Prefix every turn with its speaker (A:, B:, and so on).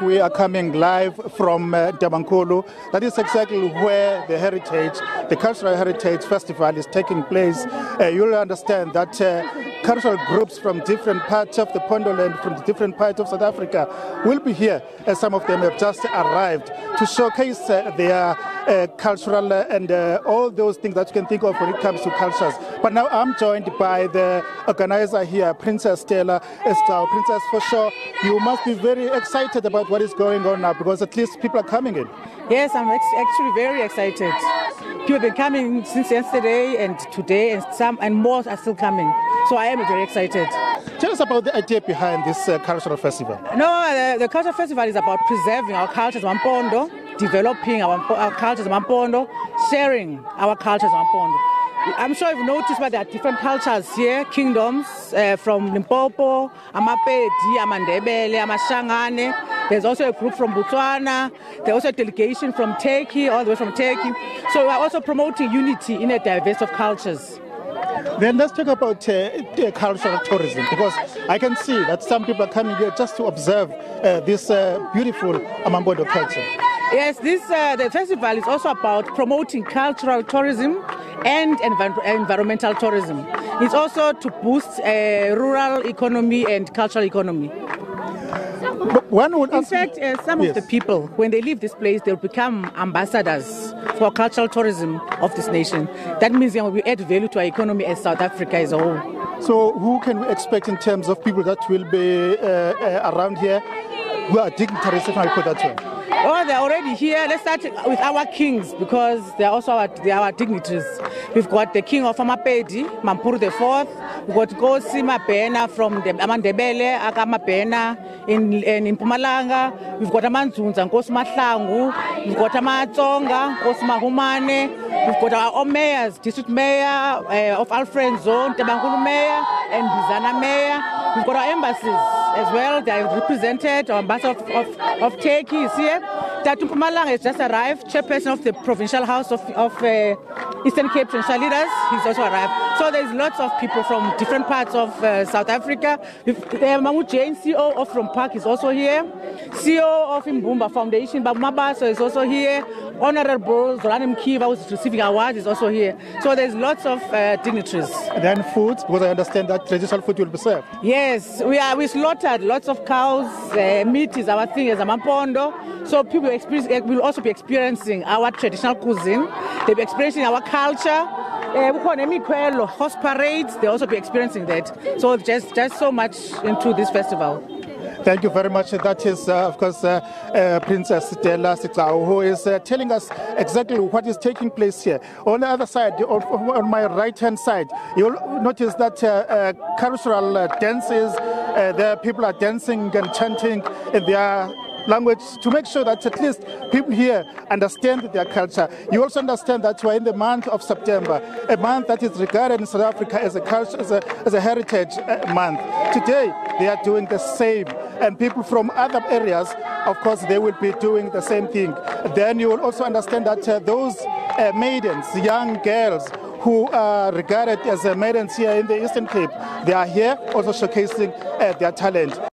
A: we are coming live from uh, Ntabankulu. That is exactly where the heritage, the cultural heritage festival is taking place. Uh, you'll understand that uh, cultural groups from different parts of the Pondoland, from the different parts of South Africa, will be here. As some of them have just arrived to showcase uh, their uh, cultural uh, and all those things that you can think of when it comes to cultures. But now I'm joined by the organizer here, Princess Stella Estelle. Princess, for sure, you must be very excited about what is going on now because at least people are coming in.
B: Yes, I'm actually very excited. People have been coming since yesterday and today, and some and more are still coming. So I am very excited.
A: Tell us about the idea behind this uh, cultural festival.
B: No, the, the cultural festival is about preserving our cultures, Mampondo, developing our, our cultures, Mampondo, sharing our cultures, Mampondo. I'm sure you've noticed that there are different cultures here, kingdoms uh, from Limpopo, Amapedi, Amandebele, Amashangane. There's also a group from Botswana. There's also a delegation from Turkey, all the way from Turkey. So we are also promoting unity in a diverse of cultures.
A: Then let's talk about uh, cultural tourism because I can see that some people are coming here just to observe uh, this uh, beautiful Amampondo culture.
B: Yes, this uh, the festival is also about promoting cultural tourism and env- environmental tourism. It's also to boost uh, rural economy and cultural economy.
A: But one would
B: In fact, uh, some
A: Yes.
B: of the people, when they leave this place, they'll become ambassadors for cultural tourism of this nation. That means you know, we add value to our economy as South Africa as a whole.
A: So, who can we expect in terms of people that will be uh, uh, around here who are dignitaries, if I put that way?
B: Oh, they're already here. Let's start with our kings because they're also our, they're our dignitaries. We've got the king of Amapedi, Mampuru Fourth. We've got Kosi Mabena from the Amandebele, Akamabena in, in, Mpumalanga. We've got Amanzunza, Nkosi Mahlangu. We've got Amatsonga, Nkosi Mahumane. We've got our mayors, district mayor uh, of Alfred Nzo, Ntabankulu mayor, and Bizana mayor. We've got our embassies as well. They are represented. Our ambassador of, of, of Turkey here. Tatu Pumalanga has just arrived, chairperson of the Provincial House of, of uh, Eastern Cape Traditional Leaders. He's also arrived. So there's lots of people from different parts of uh, South Africa. We've- uh, Mamu Jane, CEO of From Park, is also here. CEO of Imbumba Foundation, Babu Mabaso, is also here. Honorable Zolani Mkiva, who's receiving awards, is also here. So there's lots of uh, dignitaries.
A: And then food, because I understand that traditional food will be served.
B: Yes, we are. We slaughtered lots of cows. Uh, meat is our thing as a mampondo. So people experience, eh, will also be experiencing our traditional cuisine. They'll be experiencing our culture. Uh, kukhona imikhwelo, horse parades. They'll also be experiencing that. So just just so much into this festival.
A: Thank you very much. That is, uh, of course, uh, uh, Princess Stella Sitao, who is uh, telling us exactly what is taking place here. On the other side, on, my right hand side, you'll notice that uh, uh, cultural dances, uh, there people are dancing and chanting in their language to make sure that at least people here understand their culture. You also understand that we're in the month of September, a month that is regarded in South Africa as a culture, as a, as a heritage uh, month. Today, they are doing the same, and people from other areas, of course, they will be doing the same thing. Then you will also understand that uh, those uh, maidens, young girls, who are regarded as maidens here in the Eastern Cape, they are here also showcasing uh, their talent.